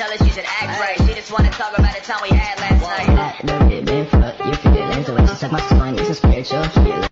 tell her she should act right. She just wanna talk about the time we had last night. I love it, been fuck, your feelings. the way she suck my spine, is a spiritual healing.